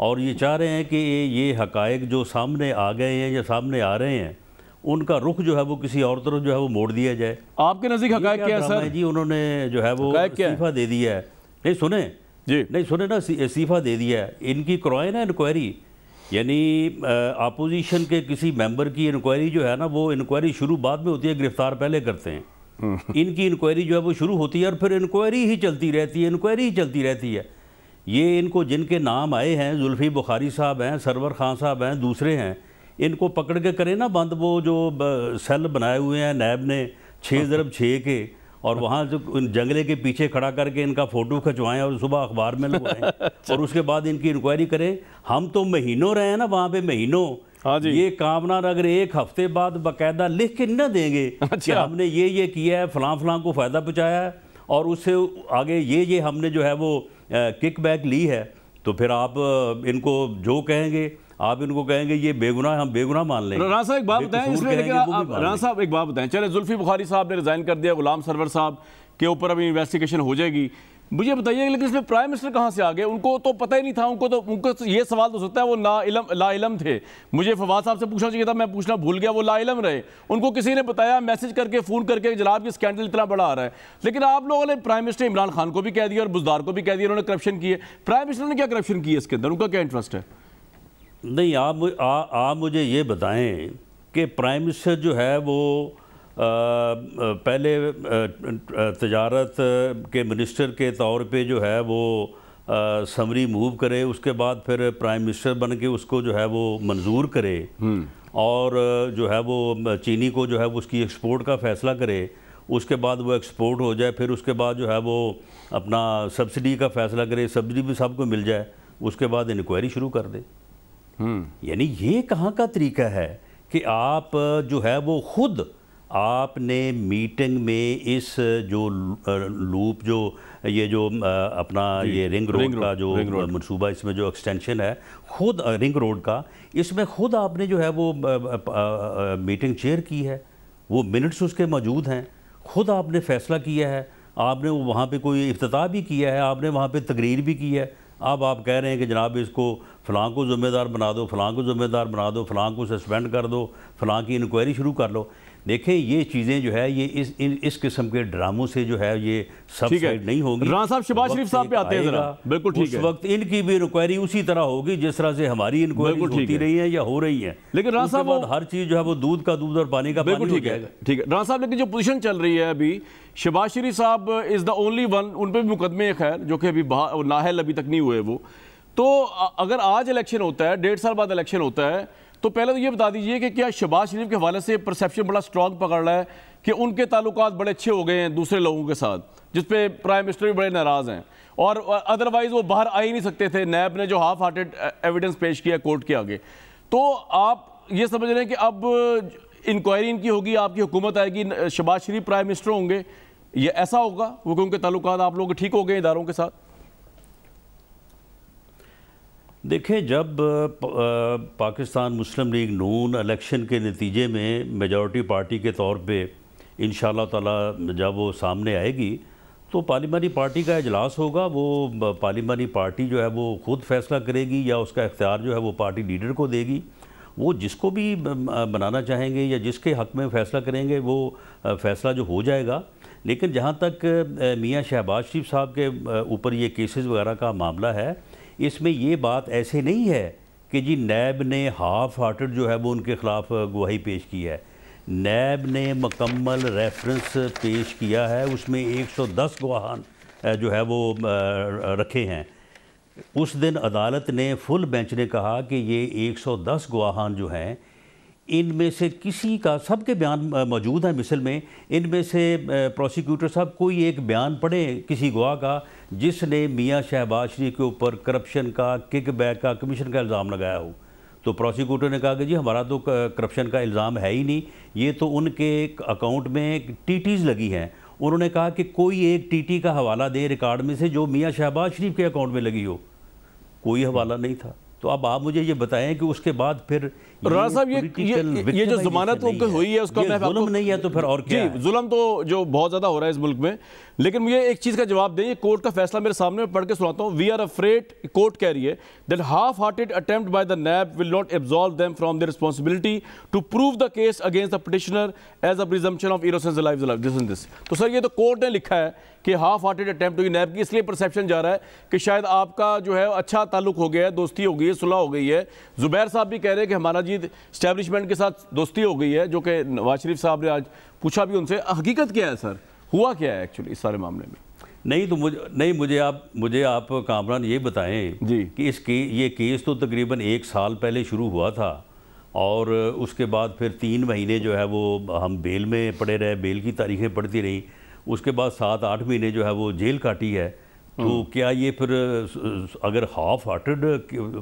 और ये चाह रहे हैं कि ये हकायक जो सामने आ गए हैं या सामने आ रहे हैं उनका रुख जो है वो किसी और तरफ़ जो है वो मोड़ दिया जाए। आपके नज़दीक हकायक क्या है सर? जी? उन्होंने जो है वो इस्तीफा दे दिया है। नहीं सुने। जी। नहीं सुने ना इस्तीफा दे दिया है। इनकी करवाए ना इंक्वायरी यानी अपोजिशन के किसी मेंबर की इंक्वायरी जो है ना वो इंक्वायरी शुरू बाद में होती है गिरफ़्तार पहले करते हैं। हम्म। इनकी इंक्वायरी जो है वो शुरू होती है और फिर इंक्वायरी ही चलती रहती है इंक्वायरी ही चलती रहती है। ये इनको जिनके नाम आए हैं जुल्फ़ी बुखारी साहब हैं सरवर खान साहब हैं दूसरे हैं इनको पकड़ के करें ना बंद वो जो सेल बनाए हुए हैं नैब ने छः ज़रब छः के। और वहाँ जो जंगले के पीछे खड़ा करके इनका फ़ोटो खिंचवाएँ और सुबह अखबार में लगवाएँ <laughs> अच्छा। और उसके बाद इनकी इंक्वायरी करें हम तो महीनों रहे हैं ना वहाँ पे महीनों हाँ जी ये कामना अगर एक हफ़्ते बाद बाकायदा लिख के न देंगे अच्छा। कि हमने ये ये किया है फलां फलां को फ़ायदा पहुँचाया है और उससे आगे ये ये हमने जो है वो किक बैक ली है तो फिर आप इनको जो कहेंगे आप इनको कहेंगे ये बेगुनाह हम बेगुनाह मान लेंगे। राना साहब एक बात बताएँ इसमें लेकिन राना साहब एक बात बताएँ चले जुल्फी बुखारी साहब ने रिजाइन कर दिया गुलाम सरवर साहब के ऊपर अभी इन्वेस्टिगेशन हो जाएगी। मुझे बताइए लेकिन इसमें प्राइम मिनिस्टर कहाँ से आ गए? उनको तो पता ही नहीं था उनको तो उनको तो ये सवाल तो सकता है वो ना इलम ला इलम थे। मुझे फवाद साहब से पूछना चाहिए था मैं पूछना भूल गया वो ला इलम रहे। उनको किसी ने बताया मैसेज करके फ़ोन करके जनाब की स्कैंडल इतना बड़ा आ रहा है। लेकिन आप लोगों ने प्राइम मिनिस्टर इमरान खान को भी कह दिया और बुजदार को भी कह दिया उन्होंने करप्शन किए प्राइम मिनिस्टर ने क्या करप्शन किया इसके अंदर? उनका क्या इंटरेस्ट है? नहीं आप आ, आप मुझे ये बताएँ कि प्राइम मिनिस्टर जो है वो आ, पहले तजारत के मिनिस्टर के तौर पे जो है वो समरी मूव करे उसके बाद फिर प्राइम मिनिस्टर बन के उसको जो है वो मंजूर करे हम्म। और जो है वो चीनी को जो है वो उसकी एक्सपोर्ट का फ़ैसला करे उसके बाद वो एक्सपोर्ट हो जाए फिर उसके बाद जो है वो अपना सब्सिडी का फ़ैसला करे सब्सिडी भी सबको मिल जाए उसके बाद इंक्वायरी शुरू कर दे यानी ये कहाँ का तरीका है कि आप जो है वो खुद आपने मीटिंग में इस जो लूप जो ये जो अपना ये रिंग रोड का जो मनसूबा इसमें जो एक्सटेंशन है खुद रिंग रोड का इसमें खुद आपने जो है वो मीटिंग चेयर की है। वो मिनट्स उसके मौजूद हैं। खुद आपने फ़ैसला किया है। आपने वहाँ पे कोई अफ्ताह भी किया है। आपने वहाँ पे तकरीर भी की है। अब आप कह रहे हैं कि जनाब इसको फ़लाँ को ज़िम्मेदार बना दो, फलां को ज़िम्मेदार बना दो, फलां को सस्पेंड कर दो, फ़लाँ की इंक्वायरी शुरू कर लो। देखें ये चीज़ें जो है ये इस इन, इस किस्म के ड्रामों से जो है ये सब नहीं होगी। राना साहब शबाज शरीफ साहब पे आते हैं जरा। बिल्कुल ठीक है। उस वक्त इनकी भी इंक्वायरी उसी तरह होगी जिस तरह से हमारी इंक्वायरी होती रही है या हो रही है। लेकिन राना साहब हर चीज़ जो है वो दूध का दूध और पानी का बिल्कुल ठीक है ठीक है। राना साहब लेकिन जो पोजिशन चल रही है अभी शबाज शरीफ साहब इज़ द ओनली वन उन पर भी मुकदमे खैर जो कि अभी नाहल अभी तक नहीं हुए वो। तो अगर आज इलेक्शन होता है डेढ़ साल बाद इलेक्शन होता है तो पहले तो ये बता दीजिए कि क्या शबाज शरीफ के हवाले से परसेप्शन बड़ा स्ट्रॉन्ग पकड़ रहा है कि उनके ताल्लुक बड़े अच्छे हो गए हैं दूसरे लोगों के साथ, जिसपे प्राइम मिनिस्टर भी बड़े नाराज़ हैं। और अदरवाइज़ वो बाहर आ ही नहीं सकते थे। नैब ने जो हाफ़ हार्टेड एविडेंस पेश किया कोर्ट के आगे। तो आप ये समझ रहे हैं कि अब इंक्वायरी इनकी होगी, आपकी हुकूमत आएगी शबाज शरीफ प्राइम मिनिस्टर होंगे। ये ऐसा होगा? वो उनके ताल्लुक आप लोग ठीक हो गए इदारों के साथ? देखें, जब Pakistan Muslim League Noon election के नतीजे में मेजॉरिटी पार्टी के तौर पे इन ताला जब वो सामने आएगी तो पार्लिमानी पार्टी का अजलास होगा। वो पार्लिमानी पार्टी जो है वो खुद फैसला करेगी या उसका इख्तियार जो है वो पार्टी लीडर को देगी। वो जिसको भी बनाना चाहेंगे या जिसके हक़ में फ़ैसला करेंगे, वो फ़ैसला जो हो जाएगा। लेकिन जहाँ तक मियाँ शहबाज शरीफ साहब के ऊपर ये केसेस वगैरह का मामला है इसमें ये बात ऐसे नहीं है कि जी नैब ने हाफ़ हार्टड जो है वो उनके ख़िलाफ़ गवाही पेश की है। नैब ने मकम्मल रेफरेंस पेश किया है, उसमें 110 गवाहान जो है वो रखे हैं। उस दिन अदालत ने फुल बेंच ने कहा कि ये 110 गवाहान जो हैं इनमें से किसी का, सबके बयान मौजूद हैं मिसल में, इनमें से प्रोसिक्यूटर साहब, कोई एक बयान पढ़े किसी गवाह का, जिसने मियाँ शहबाज शरीफ के ऊपर करप्शन का किक बैक का कमीशन का इल्ज़ाम लगाया हो? तो प्रोसिक्यूटर ने कहा कि जी, हमारा तो करप्शन का इल्ज़ाम है ही नहीं, ये तो उनके अकाउंट में टीटीज़ लगी हैं। उन्होंने कहा कि कोई एक टीटी का हवाला दे रिकॉर्ड में से जो मियाँ शहबाज शरीफ के अकाउंट में लगी हो। कोई हवाला नहीं था। तो अब आप मुझे ये बताएँ कि उसके बाद फिर राणा साहब ये ये, ये जो जमानत हुई है उसका मैं जुल्म नहीं है तो फिर और क्या जी जुल्म तो जो बहुत ज़्यादा हो रहा है इस मुल्क में। लेकिन मुझे एक चीज़ का जवाब दें कोर्ट का फैसला मेरे सामने पढ़ के सुनाता हूँ। वी आर अफ्रेड कोर्ट कह रही है that half hearted attempt by the NAB will not absolve them from the responsibility to prove the case against the petitioner as a presumption of innocence this तो sir ये तो court ने लिखा है कि हाफ़ हार्टेड अटैम्प्ट हुई NAB की इसलिए परसेप्शन जा रहा है कि शायद आपका जो है अच्छा ताल्लुक हो गया है दोस्ती हो गई है सुलह हो गई है। जुबैर साहब भी कह रहे हैं कि हमारा जी स्टैब्लिशमेंट के साथ दोस्ती हो गई है जो कि नवाज़ शरीफ साहब ने आज पूछा भी उनसे हकीकत क्या है सर? हुआ क्या है एक्चुअली इस सारे मामले में? नहीं तो मुझे नहीं मुझे आप मुझे आप कामरान ये बताएँ जी। कि इस के ये केस तो तकरीबन एक साल पहले शुरू हुआ था और उसके बाद फिर तीन महीने जो है वो हम बेल में पड़े रहे बेल की तारीखें पड़ती रही। उसके बाद सात आठ महीने जो है वो जेल काटी है। तो हम्म। क्या ये फिर अगर हाफ़ हार्टेड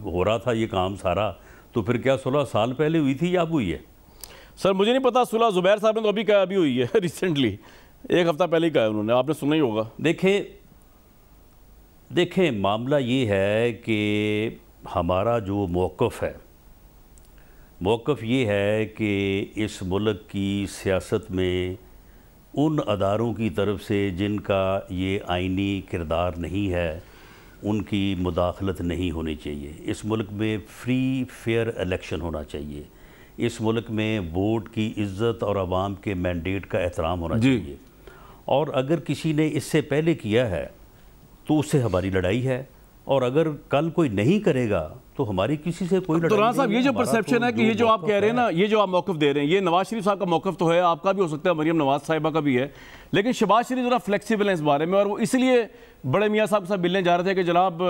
हो रहा था ये काम सारा तो फिर क्या सोलह साल पहले हुई थी या अब हुई है? सर मुझे नहीं पता सुलह जुबैर साहब ने तो अभी कहा अभी हुई है <laughs> रिसेंटली एक हफ़्ता पहले ही कहा उन्होंने आपने सुना ही होगा। देखें देखें मामला ये है कि हमारा जो मौक़ है मौक़ ये है कि इस मुल्क की सियासत में उन अदारों की तरफ़ से जिनका ये आइनी किरदार नहीं है उनकी मुदाखलत नहीं होनी चाहिए। इस मुल्क में फ्री फेयर इलेक्शन होना चाहिए। इस मुल्क में वोट की इज़्ज़त और आवाम के मैंडेट का एहतराम होना चाहिए। और अगर किसी ने इससे पहले किया है तो उससे हमारी लड़ाई है। और अगर कल कोई नहीं करेगा तो हमारी किसी से कोई तो साहब ये जो परसेप्शन है कि ये जो आप कह रहे हैं ना ये जो आप मौकफ दे रहे हैं ये नवाज़ शरीफ साहब का मौकफ तो है आपका भी हो सकता है मरियम नवाज़ साहिबा का भी है लेकिन शबाज शरीफ ज़रा फ्लेक्सिबल है इस बारे में और वो इसलिए बड़े मियाँ साहब के साथ मिलने जा रहे थे कि जनाब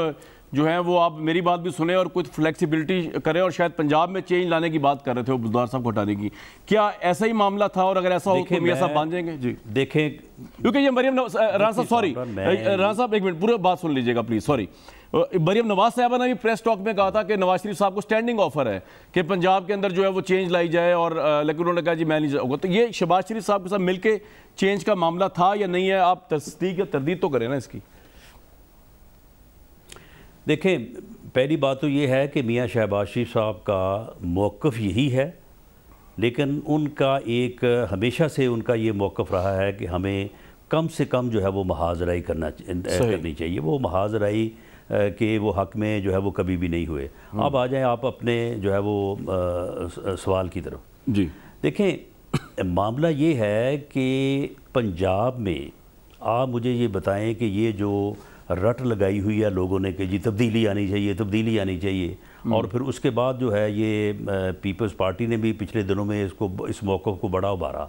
जो है वो आप मेरी बात भी सुने और कुछ फ्लेक्सिबिलिटी करें और शायद पंजाब में चेंज लाने की बात कर रहे थे वो बुजदार साहब को हटाने की। क्या ऐसा ही मामला था और अगर ऐसा हो तो मियाँ साहब मान जाएँगे? जी। देखें क्योंकि ये मरियम राना साहब सॉरी राना साहब एक मिनट पूरी बात सुन लीजिएगा प्लीज़ सॉरी मरियम नवाज़ साहबा ने भी प्रेस टॉक में कहा था कि नवाज़ शरीफ साहब को स्टैंडिंग ऑफ़र है कि पंजाब के अंदर जो है वो चेंज लाई जाए और लेकिन उन्होंने कहा जी मैं नहीं जाऊँगा तो ये शबाज शरीफ साहब के साथ मिलकर चेंज का मामला था या नहीं है? आप तस्दीक या तरदीद तो करें ना इसकी। देखें पहली बात तो ये है कि मियाँ शहबाज शरीफ साहब का मौक़ यही है लेकिन उनका एक हमेशा से उनका ये मौक़ रहा है कि हमें कम से कम जो है वो महाजराई करना करनी चाहिए। वो महाजराई के वो हक में जो है वो कभी भी नहीं हुए। हम्म। अब आ जाएँ आप अपने जो है वो सवाल की तरफ़। जी। देखें मामला ये है कि पंजाब में आप मुझे ये बताएँ कि ये जो रट लगाई हुई है लोगों ने कि जी तब्दीली आनी चाहिए तब्दीली आनी चाहिए। हम्म। और फिर उसके बाद जो है ये पीपल्स पार्टी ने भी पिछले दिनों में इसको इस मौक़ को बड़ा उभारा।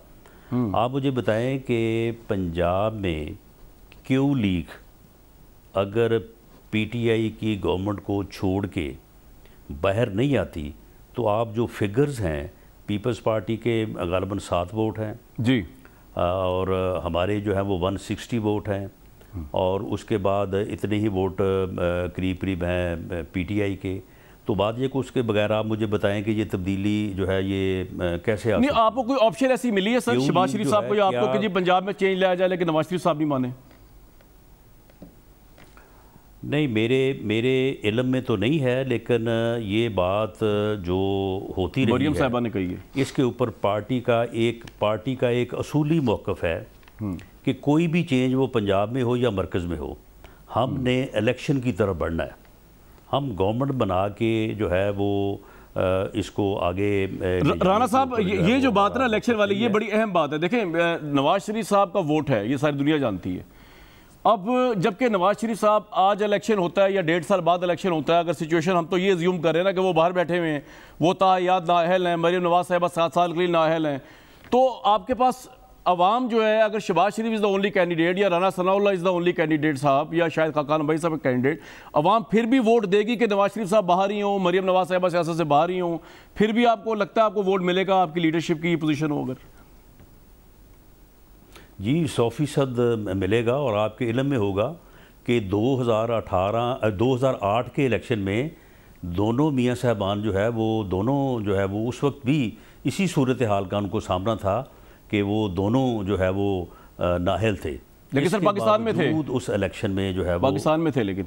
हम्म। आप मुझे बताएँ कि पंजाब में क्यों लीग अगर पीटीआई की गवर्नमेंट को छोड़ के बाहर नहीं आती तो आप जो फिगर्स हैं पीपल्स पार्टी के गालबन सात वोट हैं। जी। और हमारे जो है वो 160 वोट हैं। और उसके बाद इतने ही वोट करीब करीब हैं पीटीआई के। तो बात ये कि उसके बगैर आप मुझे बताएँ कि ये तब्दीली जो है ये कैसे आ नहीं आपको कोई ऑप्शन ऐसी मिली है सर? शबाज शरीफ साहब को आपको कि जी पंजाब में चेंज लाया जाए लेकिन नवाज़ शरीफ साहब नहीं माने? नहीं मेरे मेरे इलम में तो नहीं है लेकिन ये बात जो होती रही मरियम साहबा ने कही है। इसके ऊपर पार्टी का एक पार्टी का एक असूली मौक़ है। हम्म। कि कोई भी चेंज वो पंजाब में हो या मरकज़ में हो हमने इलेक्शन की तरफ़ बढ़ना है। हम गवर्नमेंट बना के जो है वो इसको आगे राना साहब ये जो बात है ना इलेक्शन वाली ये बड़ी अहम बात है। देखें नवाज़ शरीफ साहब का वोट है ये सारी दुनिया जानती है। अब जबकि नवाज़ शरीफ साहब आज इलेक्शन होता है या डेढ़ साल बाद इलेक्शन होता है अगर सिचुएशन हम तो ये ज्यूम कर रहे हैं ना कि वो बाहर बैठे हुए हैं। वो तायाद नाहल हैं मरीम नवाज़ साहबा सात साल के लिए नाहल हैं। तो आपके पास अवाम जो है, अगर Shahbaz Sharif is the only candidate या Rana Sanaullah is the only candidate साहब या शायद खाकान भाई साहब कैंडिडेट अवाम फिर भी वोट देगी कि नवाज़ शरीफ साहब बाहर ही हों, मरियम नवाज़ साहबा सियासत से बाहर ही हों, फिर भी आपको लगता है आपको वोट मिलेगा, आपकी लीडरशिप की पोजिशन हो अगर? जी, सौ फ़ीसद मिलेगा और आपके इलम में होगा कि 2018 2008 के इलेक्शन में दोनों मियाँ साहबान जो है, वो दोनों जो है, वो उस वक्त भी इसी सूरत हाल का उनको सामना था कि वो दोनों जो है वो नाहल थे। लेकिन सर पाकिस्तान में थे। उस इलेक्शन में जो है वो पाकिस्तान में थे लेकिन।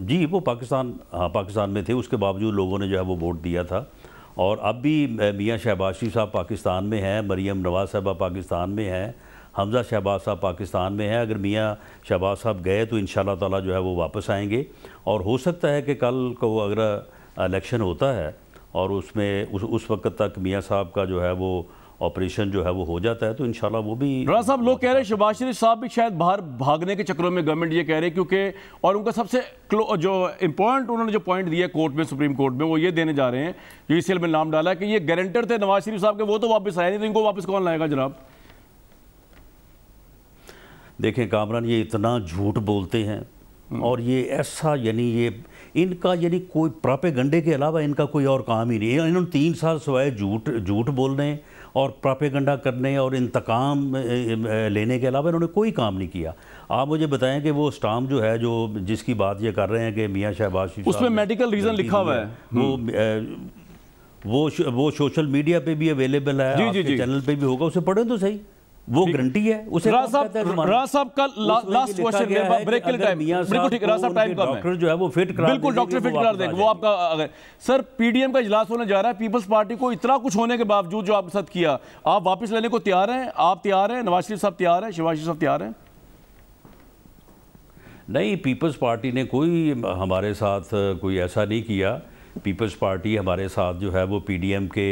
जी वो पाकिस्तान हाँ पाकिस्तान में थे। उसके बावजूद लोगों ने जो है वो वोट दिया था। और अब भी मियाँ शहबाज शरीफ साहब पाकिस्तान में हैं मरीम नवाज़ साहबा पाकिस्तान में हैं हमज़ा शहबाज साहब पाकिस्तान में हैं। अगर मियाँ शहबाज साहब गए तो इन ताला जो है वो वापस आएँगे। और हो सकता है कि कल को अगर इलेक्शन होता है और उसमें उस उस वक्त तक मियाँ साहब का जो है वो ऑपरेशन जो है वो हो जाता है तो इंशाल्लाह वो भी राणा साहब लोग कह रहे हैं शबाज शरीफ साहब भी शायद बाहर भागने के चक्रों में गवर्नमेंट ये कह रहे हैं क्योंकि और उनका सबसे जो इंपॉर्टेंट उन्होंने जो पॉइंट दिया कोर्ट में सुप्रीम कोर्ट में वो ये देने जा रहे हैं जो इस में नाम डाला है कि ये गारंटर थे नवाज़ शरीफ साहब के वो तो वापस आए नहीं तो इनको वापस कौन लाएगा जनाब? देखें कामरान ये इतना झूठ बोलते हैं और ये ऐसा यानी ये इनका यानी कोई प्रापे गंडे के अलावा इनका कोई और काम ही नहीं है। इन्होंने तीन साल सवाए झूठ झूठ बोल बोलने और प्रापेगंडा करने और इंतकाम लेने के अलावा इन्होंने कोई काम नहीं किया। आप मुझे बताएँ कि वो स्टाम जो है जो जिसकी बात ये कर रहे हैं कि मियाँ शहबाज शरीफ उसमें मेडिकल ने medical reason गलती लिखा हुआ है, वो वो वो सोशल मीडिया पे भी अवेलेबल है जी, जी, जी। चैनल पे भी होगा उसे पढ़ें तो सही। वो गारंटी है। उसे राज साहब कहता ज़माना? राज साहब का लास्ट क्वेश्चन गया ब्रेक के लिए टाइम बिल्कुल ठीक साहब राज साहब को टाइम कम है। डॉक्टर जो है वो फिट करा बिल्कुल डॉक्टर फिट करा देंगे वो आपका अगर सर पीडीएम का इजलास होने जा रहा है पीपल्स पार्टी को इतना कुछ होने के बावजूद जो आपके साथ किया आप वापस लेने को तैयार हैं? आप तैयार हैं? नवाज़ शरीफ साहब तैयार हैं? शिवाजी साहब तैयार हैं? नहीं पीपल्स पार्टी ने कोई हमारे साथ कोई ऐसा नहीं किया। पीपल्स पार्टी हमारे साथ जो है वो पीडीएम के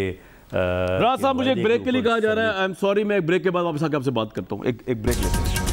राज साहब मुझे एक ब्रेक के लिए कहा जा रहा है। आई एम सॉरी मैं एक ब्रेक के बाद वापस आके आपसे बात करता हूँ। एक एक ब्रेक लेते हैं।